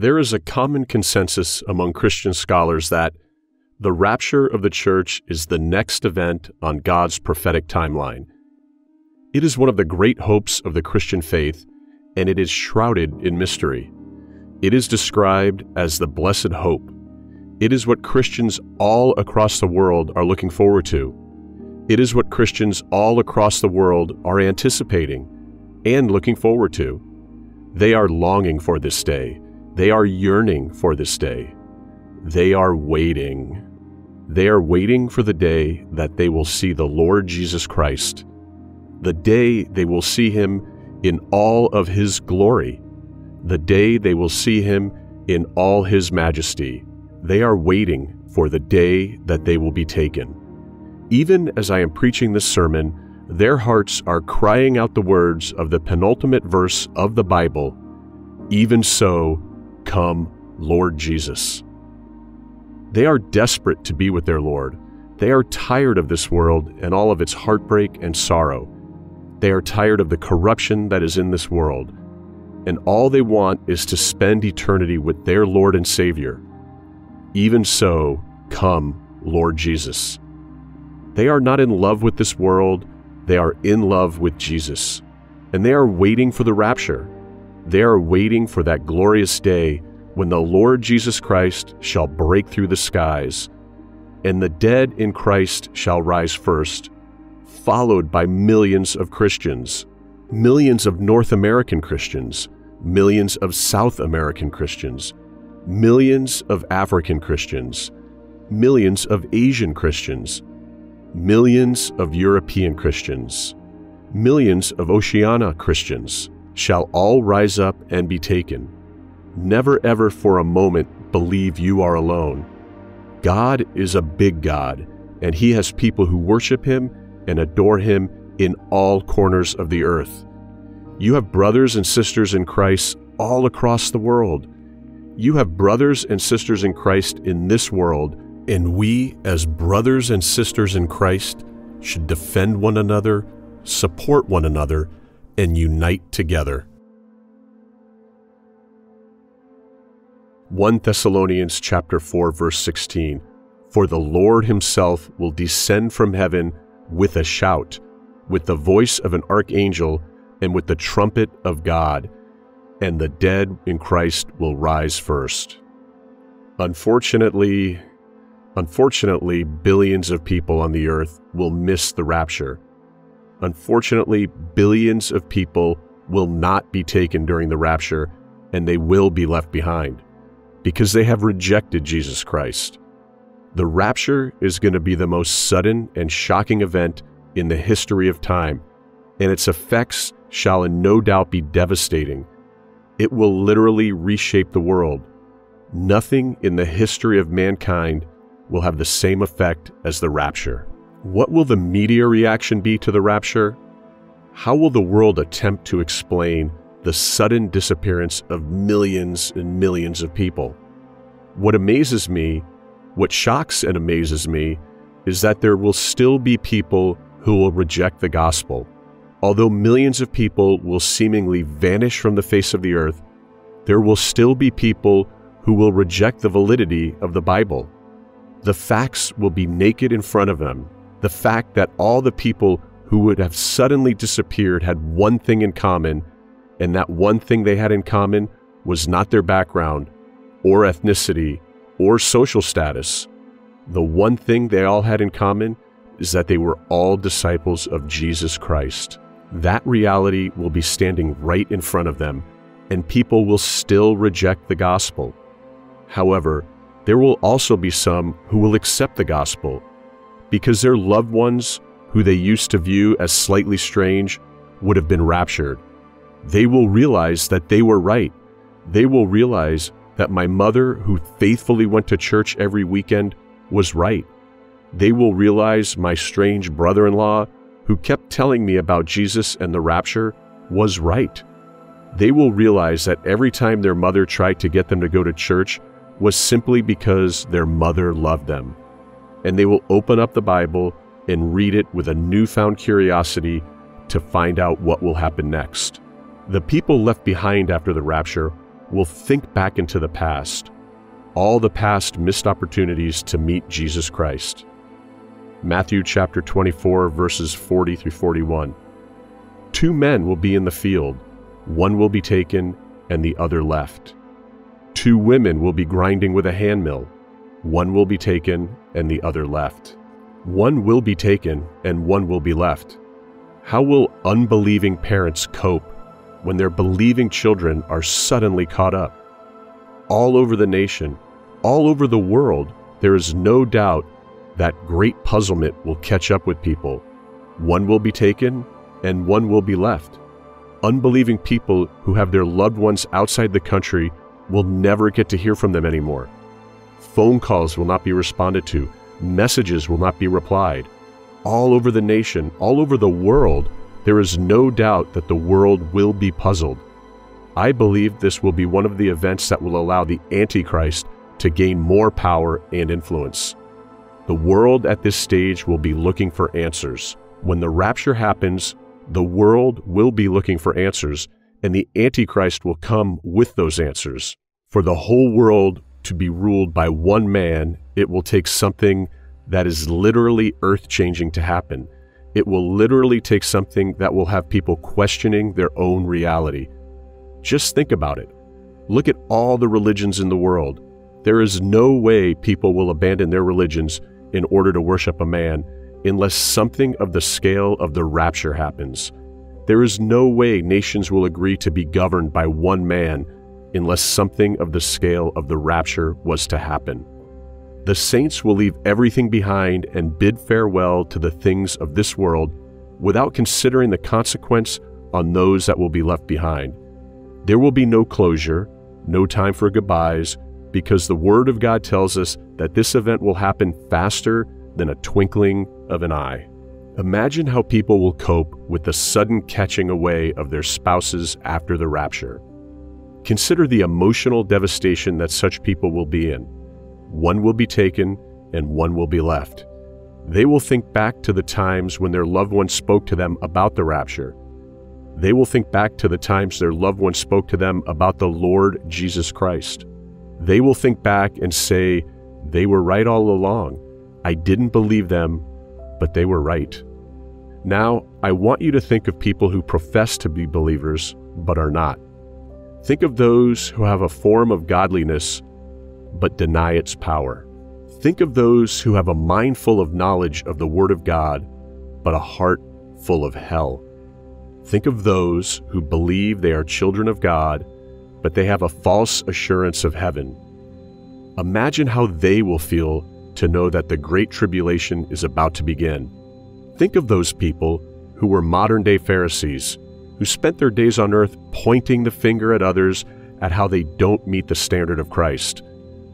There is a common consensus among Christian scholars that the rapture of the church is the next event on God's prophetic timeline. It is one of the great hopes of the Christian faith, and it is shrouded in mystery. It is described as the blessed hope. It is what Christians all across the world are looking forward to. It is what Christians all across the world are anticipating and looking forward to. They are longing for this day. They are yearning for this day. They are waiting. They are waiting for the day that they will see the Lord Jesus Christ, the day they will see him in all of his glory, the day they will see him in all his majesty. They are waiting for the day that they will be taken. Even as I am preaching this sermon, their hearts are crying out the words of the penultimate verse of the Bible Even so, come, Lord Jesus. They are desperate to be with their Lord. They are tired of this world and all of its heartbreak and sorrow. They are tired of the corruption that is in this world. And all they want is to spend eternity with their Lord and Savior. Even so, come, Lord Jesus. They are not in love with this world they are in love with Jesus, and they are waiting for the rapture. They are waiting for that glorious day when the Lord Jesus Christ shall break through the skies, and the dead in Christ shall rise first, followed by millions of Christians, millions of North American Christians, millions of South American Christians, millions of African Christians, millions of Asian Christians, millions of European Christians, millions of Oceania Christians shall all rise up and be taken. Never ever for a moment believe you are alone. God is a big God, and He has people who worship Him and adore Him in all corners of the earth. You have brothers and sisters in Christ all across the world. You have brothers and sisters in Christ in this world and we, as brothers and sisters in Christ, should defend one another, support one another, and unite together. 1 Thessalonians chapter 4 verse 16 For the Lord himself will descend from heaven with a shout with the voice of an archangel and with the trumpet of God and the dead in Christ will rise first. Unfortunately, Unfortunately, billions of people on the earth will miss the rapture. Unfortunately, billions of people will not be taken during the rapture and they will be left behind because they have rejected Jesus Christ. The rapture is going to be the most sudden and shocking event in the history of time, and its effects shall in no doubt be devastating. It will literally reshape the world. Nothing in the history of mankind will have the same effect as the rapture. What will the media reaction be to the rapture? How will the world attempt to explain the sudden disappearance of millions and millions of people? What amazes me, what shocks and amazes me, is that there will still be people who will reject the gospel. Although millions of people will seemingly vanish from the face of the earth, there will still be people who will reject the validity of the Bible. The facts will be naked in front of them. The fact that all the people who would have suddenly disappeared had one thing in common, and that one thing they had in common was not their background, or ethnicity, or social status. The one thing they all had in common is that they were all disciples of Jesus Christ. That reality will be standing right in front of them, and people will still reject the gospel. However, there will also be some who will accept the gospel because their loved ones, who they used to view as slightly strange, would have been raptured. They will realize that they were right. They will realize that my mother, who faithfully went to church every weekend, was right. They will realize my strange brother in law, who kept telling me about Jesus and the rapture, was right. They will realize that every time their mother tried to get them to go to church, was simply because their mother loved them. And they will open up the Bible and read it with a newfound curiosity to find out what will happen next. The people left behind after the rapture will think back into the past, all the past missed opportunities to meet Jesus Christ. Matthew chapter 24, verses 40 through 41. Two men will be in the field, one will be taken and the other left. Two women will be grinding with a handmill, one will be taken and the other left. One will be taken and one will be left. How will unbelieving parents cope when their believing children are suddenly caught up? All over the nation, all over the world, there is no doubt that great puzzlement will catch up with people. One will be taken and one will be left. Unbelieving people who have their loved ones outside the country will never get to hear from them anymore. Phone calls will not be responded to, messages will not be replied. All over the nation, all over the world, there is no doubt that the world will be puzzled. I believe this will be one of the events that will allow the Antichrist to gain more power and influence. The world at this stage will be looking for answers. When the rapture happens, the world will be looking for answers, and the Antichrist will come with those answers. For the whole world to be ruled by one man, it will take something that is literally earth changing to happen. It will literally take something that will have people questioning their own reality. Just think about it. Look at all the religions in the world. There is no way people will abandon their religions in order to worship a man unless something of the scale of the rapture happens. There is no way nations will agree to be governed by one man unless something of the scale of the rapture was to happen. The saints will leave everything behind and bid farewell to the things of this world without considering the consequence on those that will be left behind. There will be no closure, no time for goodbyes, because the Word of God tells us that this event will happen faster than a twinkling of an eye. Imagine how people will cope with the sudden catching away of their spouses after the rapture. Consider the emotional devastation that such people will be in. One will be taken and one will be left. They will think back to the times when their loved ones spoke to them about the rapture. They will think back to the times their loved ones spoke to them about the Lord Jesus Christ. They will think back and say, They were right all along. I didn't believe them, but they were right. Now, I want you to think of people who profess to be believers, but are not. Think of those who have a form of godliness, but deny its power. Think of those who have a mind full of knowledge of the Word of God, but a heart full of hell. Think of those who believe they are children of God, but they have a false assurance of heaven. Imagine how they will feel to know that the Great Tribulation is about to begin. Think of those people who were modern day Pharisees, who spent their days on earth pointing the finger at others at how they don't meet the standard of Christ,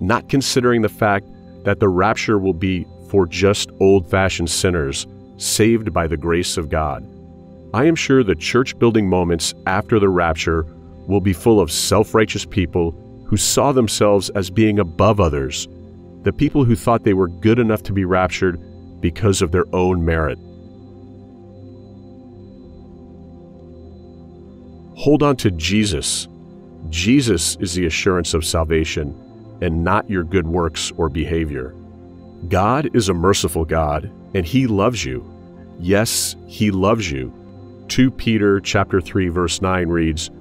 not considering the fact that the rapture will be for just old fashioned sinners saved by the grace of God. I am sure the church building moments after the rapture will be full of self righteous people who saw themselves as being above others, the people who thought they were good enough to be raptured because of their own merit. Hold on to Jesus. Jesus is the assurance of salvation and not your good works or behavior. God is a merciful God and he loves you. Yes, he loves you. 2 Peter chapter 3 verse 9 reads,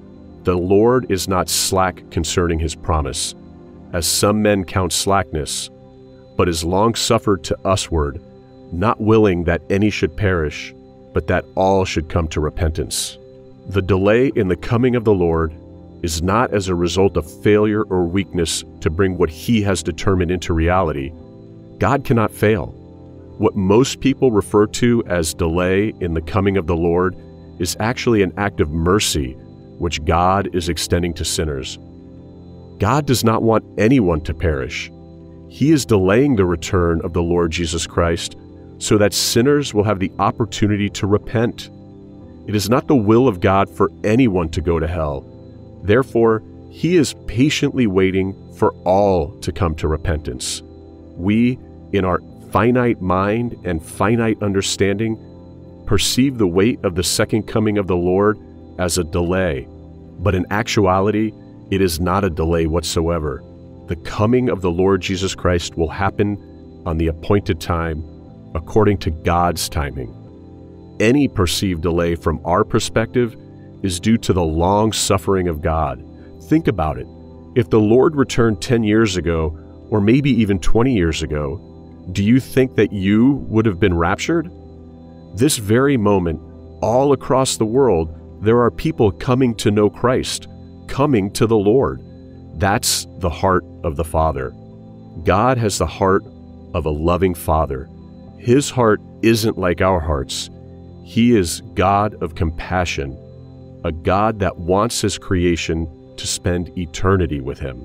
the Lord is not slack concerning his promise, as some men count slackness, but is long-suffered to usward, not willing that any should perish, but that all should come to repentance. The delay in the coming of the Lord is not as a result of failure or weakness to bring what he has determined into reality. God cannot fail. What most people refer to as delay in the coming of the Lord is actually an act of mercy which God is extending to sinners. God does not want anyone to perish. He is delaying the return of the Lord Jesus Christ so that sinners will have the opportunity to repent. It is not the will of God for anyone to go to hell. Therefore, He is patiently waiting for all to come to repentance. We, in our finite mind and finite understanding, perceive the wait of the second coming of the Lord as a delay, but in actuality, It is not a delay whatsoever. The coming of the Lord Jesus Christ will happen on the appointed time according to God's timing. Any perceived delay from our perspective is due to the long suffering of God. Think about it. If the Lord returned 10 years ago, or maybe even 20 years ago, do you think that you would have been raptured? This very moment, all across the world, there are people coming to know Christ, coming to the Lord. That's the heart of the Father. God has the heart of a loving Father. His heart isn't like our hearts. He is God of compassion, a God that wants His creation to spend eternity with Him.